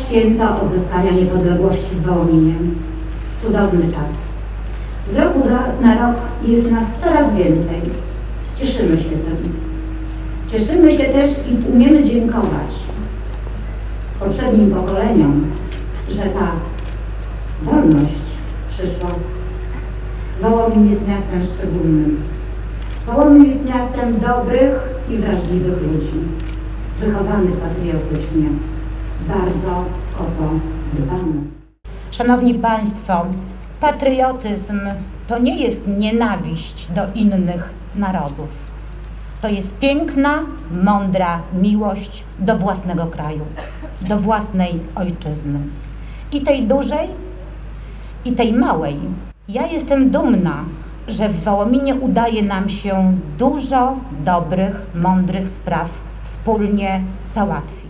święto odzyskania niepodległości w Wołominie. Cudowny czas. Z roku na rok jest nas coraz więcej. Cieszymy się tym. Cieszymy się też i umiemy dziękować poprzednim pokoleniom, że ta wolność przyszła. Wołomin jest miastem szczególnym. Wołomin jest miastem dobrych i wrażliwych ludzi, wychowanych patriotycznie. Bardzo o to dbamy. Szanowni Państwo, patriotyzm to nie jest nienawiść do innych narodów. To jest piękna, mądra miłość do własnego kraju, do własnej ojczyzny. I tej dużej, i tej małej. Ja jestem dumna, że w Wołominie udaje nam się dużo dobrych, mądrych spraw wspólnie załatwić.